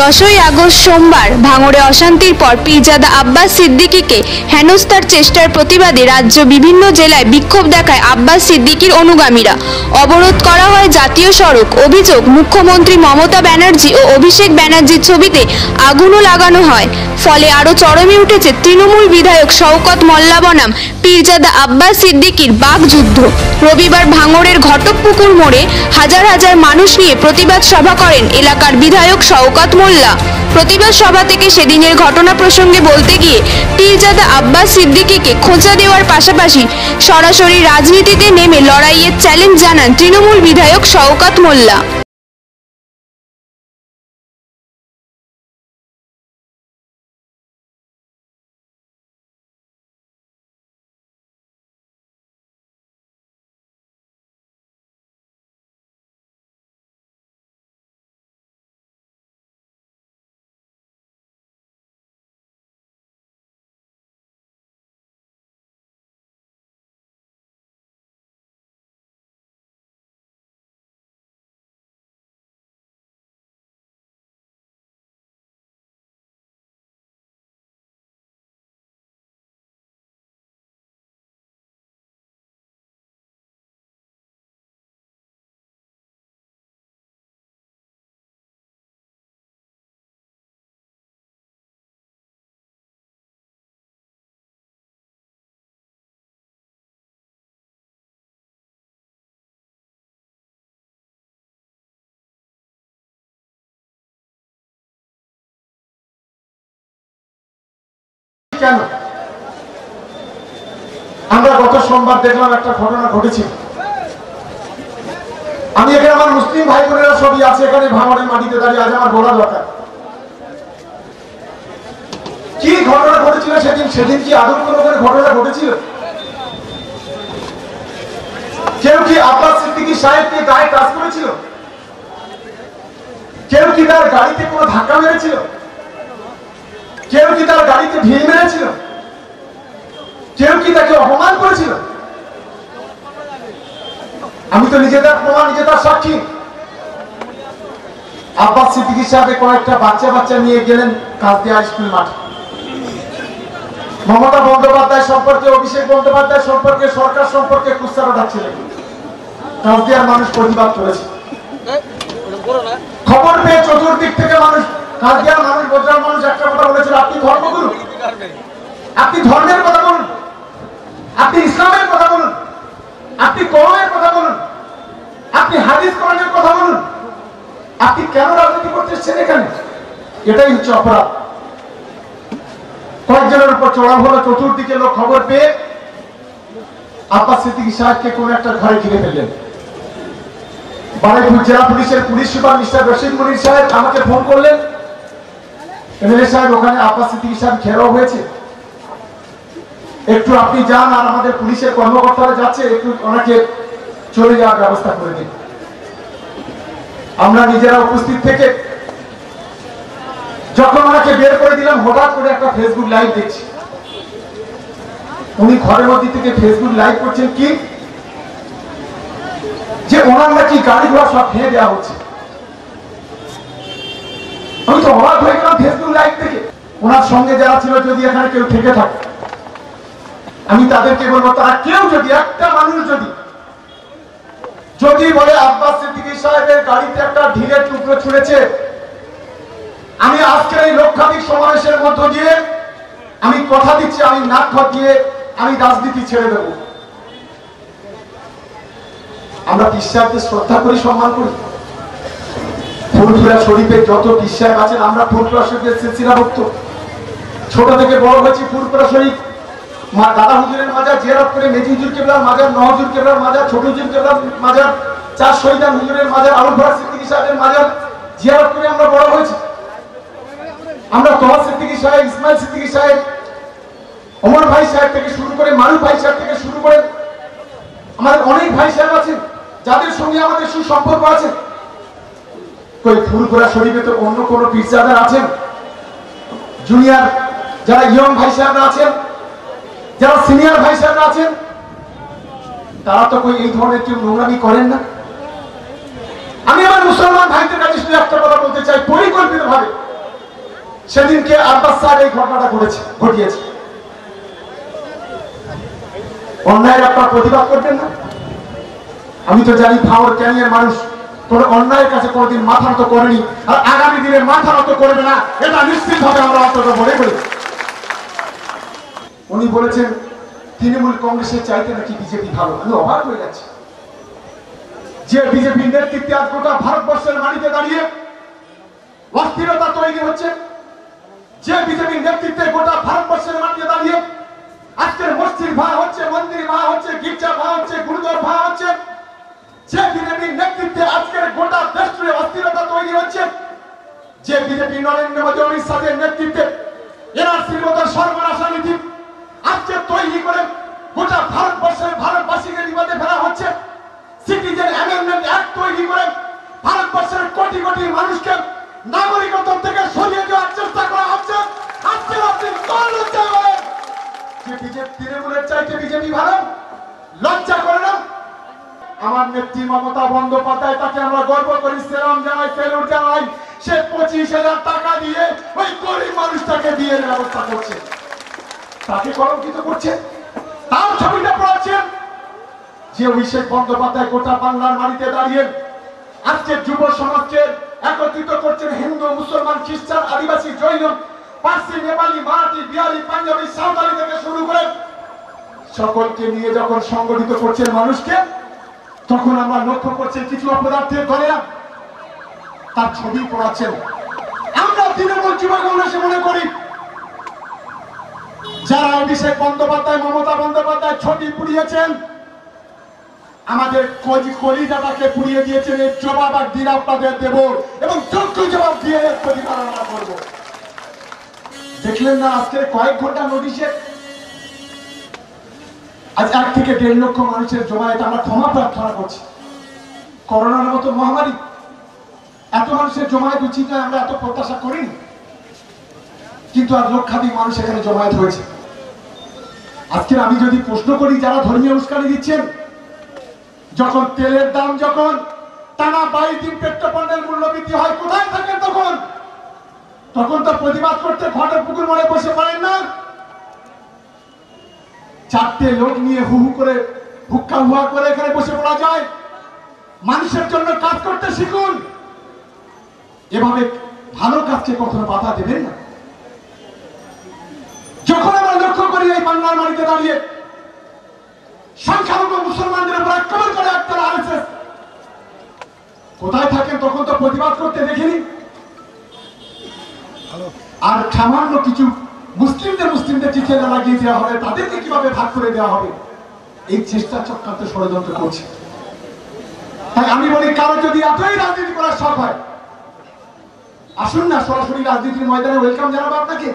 দশই আগস্ট সোমবার ভাঙড়ে অশান্তির পর পীরজাদা আব্বাস সিদ্দিকিকে হেনস্থার চেষ্টার প্রতিবাদে রাজ্য বিভিন্ন জেলায় বিক্ষোভ দেখায় আব্বাস সিদ্দিকীর অনুগামীরা। অবরোধ করা হয় জাতীয় সড়ক। অভিযোগ, মুখ্যমন্ত্রী মমতা ব্যানার্জি ও অভিষেক ব্যানার্জির ছবিতে আগুনও লাগানো হয়। ফলে আরও চরমে উঠেছে তৃণমূল বিধায়ক শওকত মোল্লা বনাম, পীরজাদা আব্বাস সিদ্দিকীর বাগযুদ্ধ। রবিবার ভাঙড়ের ঘটকপুকুর মোড়ে হাজার হাজার মানুষ নিয়ে প্রতিবাদ সভা করেন এলাকার বিধায়ক শওকত মোল্লা। প্রতিবাদ সভা থেকে সেদিনের ঘটনা প্রসঙ্গে বলতে গিয়ে পীরজাদা আব্বাস সিদ্দিকীকে খোঁচা দেওয়ার পাশাপাশি সরাসরি রাজনীতিতে নেমে লড়াইয়ের চ্যালেঞ্জ জানান তৃণমূল বিধায়ক শওকাত মোল্লা। কেন? আমরা গত সোমবার দেখলাম একটা ঘটনা ঘটেছিল। আমি এখানে আমার মুসলিম ভাই বোনেরা সবই আছে, এখানে ভাঙড়ের মাটিতে দাঁড়িয়ে আজ আমার বলা দরকার। কি ঘটনা ঘটেছিল সেদিন? সেদিন কি আদৌ কোনো ঘটনা ঘটেছিল? কেউ কি আব্বাস সিদ্দিকী সাহেবকে গায়ে কাজ করেছিল? কেউ কি তার গাড়িতে কোনো ধাক্কা মেরেছিল? কেউ কি তার গাড়িতে ভিড় মেরেছিল? কেউ কি তাকে অপমান করেছিল? আমি তো নিজে তার প্রমাণ নিজে তার সাক্ষী। আব্বাস সিদ্দিকী সাহেব কয়েকটা বাচ্চা বাচ্চা নিয়ে গেলেন কাজদিয়া স্কুল মাঠে। মমতা বন্দ্যোপাধ্যায় সম্পর্কে, অভিষেক বন্দ্যোপাধ্যায় সম্পর্কে, সরকার সম্পর্কে কুস্তারা ডাকছিলেন। কাজদিয়ার মানুষ প্রতিবাদ করেছে। খবর পেয়ে চতুর্দিক থেকে মানুষ কাজদিয়ার মানুষ বোঝার মানুষ একটা কথা বলেছিল, আপনি আপনি ধর্মের কথা বলুন। আপনি ইসলামের কথা বলুন। আপনি করণের কথা বলুন। আপনি হাদিস করণের কথা বলুন। আপনি কেন রাজনীতি করতে এখানে? এটাই হচ্ছে অপরাধ। কয়েকজনের উপর চড়াও হলো, চতুর্দিকে লোক খবর পেয়ে আব্বাস সিদ্দিকী সাহেবকে কোন একটা ঘরে ঘিরে ফেললেন। বারাইপুর জেলা পুলিশের পুলিশ সুপার মিস্টার রশিদ সাহেব আমাকে ফোন করলেন। এমএলএ সাহেব, ওখানে আব্বাস সিদ্দিকী সাহেব ঘেরাও হয়েছে। একটু আপনি যান আর আমাদের পুলিশের কর্মকর্তারা যাচ্ছে, একটু ওনাকে চলে যাওয়ার ব্যবস্থা করে দিন। আমরা নিজেরা উপস্থিত থেকে যখন ওনাকে বের করে দিলাম, হঠাৎ করে একটা ফেসবুক লাইভ দেখছি। উনি ঘরের মধ্যে থেকে ফেসবুক লাইভ করছেন কি? যে ওনার নাকি গাড়ি ঘোড়া সব ভেঙে দেওয়া হচ্ছে। আমি তো অবাক হয়ে ফেসবুক লাইভ থেকে। ওনার সঙ্গে যারা ছিল, যদি এখানে কেউ থেকে থাকে, আমি তাদেরকে বলব তারা কেউ যদি, একটা মানুষ যদি যদি বলে আব্বাস সিদ্দিকী সাহেবের গাড়িতে একটা ঢিলের টুকরো ছুঁড়েছে, আমি আজকের এই লক্ষাধিক সমাবেশের মধ্য দিয়ে আমি কথা দিচ্ছি, আমি নাক দিয়ে আমি রাজনীতি ছেড়ে দেব। আমরা বিশ্বাসকে শ্রদ্ধা করি, সম্মান করি। ফুলপুরা শরীফের যত বিশ্বাস আছেন, আমরা ফুলপুরা শরীফের ছোট থেকে বড় হয়েছি ফুলপুরা শরীফ। মা দাদা হুজুরের মাজার জিয়ারত করে মেজি হুজুর কেবলার মাজার নহজুর কেবলার মাজার, ছোট হুজুর কেবলার মাজার, চার শহীদান হুজুরের মাজার আলু ভরা সিদ্দিকী সাহেবের মাজার জিয়ারত করে আমরা বড় হয়েছি। আমরা তোহা সিদ্দিকী সাহেব, ইসমাইল সিদ্দিকী সাহেব অমর ভাই সাহেব থেকে শুরু করে মারু ভাই সাহেব থেকে শুরু করে, আমাদের অনেক ভাই সাহেব আছেন, যাদের সঙ্গে আমাদের সুসম্পর্ক আছে। কই ফুলপুরা শরীফে তো অন্য কোন পীরজাদার আছেন? জুনিয়র যারা ইয়ং ভাই সাহেবরা আছেন? যারা সিনিয়র ভাই সাহেবরা আছেন? তারা তো কই এই ধরনের কেউ নোংরামি করেন না? আমি আমার মুসলমান ভাইদের কাছে শুধু একটা কথা বলতে চাই পরিকল্পিত ভাবে সেদিনকে আব্বাস স্যার এই ঘটনাটা ঘটেছে, ঘটিয়েছে। অন্যায়ের আপনার প্রতিবাদ করবেন না? আমি তো জানি ভাওয়ার ক্যানিয়ার মানুষ। কোন অন্যায়ের কাছে কোনোদিন মাথা নত করেনি আর আগামী দিনে মাথা নত করবে না, এটা নিশ্চিত ভাবে আমরা অন্তত মনে করি। উনি বলেছেন, তৃণমূল কংগ্রেসের চাইতে নাকি বিজেপি ভালো? আমি অবাক হয়ে যাচ্ছি। যে বিজেপি নেতৃত্বে আজ গোটা ভারতবর্ষের মাটিতে দাঁড়িয়ে অস্থিরতা তৈরি হচ্ছে, যে বিজেপির নেতৃত্বে গোটা ভারতবর্ষের মাটিতে দাঁড়িয়ে আজকের মসজিদ ভাঙা হচ্ছে, মন্দির ভাঙা হচ্ছে, গির্জা ভাঙা হচ্ছে গুরুদর ভাঙা হচ্ছে যে বিজেপির নেতৃত্বে আজকের গোটা দেশ জুড়ে অস্থিরতা তৈরি হচ্ছে, যে বিজেপি নরেন্দ্র মোদী অমিত শাহের নেতৃত্বে সর্বনাশা নীতি আজকে তৈরি করে গোটা ভারতবর্ষের ভারতবাসীকে বিপদে ফেলা হচ্ছে। সিটিজেন অ্যামেন্ডমেন্ট অ্যাক্ট তৈরি করে ভারতবর্ষের কোটি কোটি মানুষকে নাগরিকত্ব থেকে সরিয়ে দেওয়ার চেষ্টা করা হচ্ছে। আজকে আপনি লজ্জা করেন। যে বিজেপি তৃণমূলের চাইতে বিজেপি ভালো, লজ্জা করে আমার নেত্রী মমতা বন্দ্যোপাধ্যায়, তাকে আমরা গর্ব করি সেরাম জানাই ফেরুর জানাই। সে পঁচিশ হাজার টাকা দিয়ে ওই গরিব মানুষটাকে বিয়ের ব্যবস্থা করছে। তাকে কলঙ্কিত করছে। তার ছবিটা পড়াচ্ছেন যে অভিষেক বন্দ্যোপাধ্যায় গোটা বাংলার মাটিতে দাঁড়িয়ে আজকে যুব সমাজকে একত্রিত করছেন হিন্দু, মুসলমান, খ্রিস্টান, আদিবাসী, জৈন, পার্সি, নেপালি, মারাঠি, বিহারি, পাঞ্জাবি, সাঁওতালি থেকে শুরু করে সকলকে নিয়ে যখন সংগঠিত করছেন মানুষকে তখন আমরা লক্ষ্য করছি কিছু অপদার্থের দলেরা তার ছবি পড়াচ্ছেন। আমরা তৃণমূল যুব কংগ্রেসে মনে করি, যারা অভিষেক বন্দ্যোপাধ্যায়, মমতা বন্দ্যোপাধ্যায় ছবি পুড়িয়েছেন, আমাদের কলি- কলিজাটাকে পুড়িয়ে দিয়েছেন এই জবাব আর দিন আপনাদের দেব এবং যোগ্য জবাব দিয়ে আমরা করব। দেখলেন না আজকে কয়েক ঘণ্টা নোটিশে আজ এক থেকে দেড় লক্ষ মানুষের জমায়েত আমরা ক্ষমা প্রার্থনা করছি। করোনার মতো মহামারী, এত মানুষের জমায়েত উচিত নয় আমরা এত প্রত্যাশা করিনি। কিন্তু আর লক্ষাধিক মানুষ এখানে জমায়েত হয়েছে। আজকে আমি যদি প্রশ্ন করি, যারা ধর্মীয় উস্কানি দিচ্ছেন, যখন তেলের দাম যখন টানা বাইশ দিন পেট্রোপণ্যের মূল্য বৃদ্ধি হয়, কোথায় থাকেন তখন? তখন তো প্রতিবাদ করতে ঘটের পুকুর মনে বসে পারেন না। চারটে লোক নিয়ে হু হু করে, হুক্কা হুয়া করে এখানে বসে পড়া যায়। মানুষের জন্য কাজ করতে শিখুন। এভাবে ভালো কাজকে কখনো বাধা দেবেন না। যখন আমরা লক্ষ্য করি এই বাংলার মাটিতে দাঁড়িয়ে, সংখ্যালঘু মুসলমানদের উপর আক্রমণ করে একদল আরএসএস। কোথায় থাকেন তখন তো প্রতিবাদ করতে দেখিনি। আর সামান্য কিছু মুসলিমদের মুসলিমদের চিঠি লাগিয়ে দেওয়া হবে, তাদেরকে কীভাবে ভাগ করে দেওয়া হবে? এই চেষ্টা চক্রান্ত ষড়যন্ত্র করছে। তাই আমি বলি, কারও যদি এতই রাজনীতি করার শখ হয়, আসুন না, সরাসরি রাজনীতির ময়দানে ওয়েলকাম জানাব আপনাকে।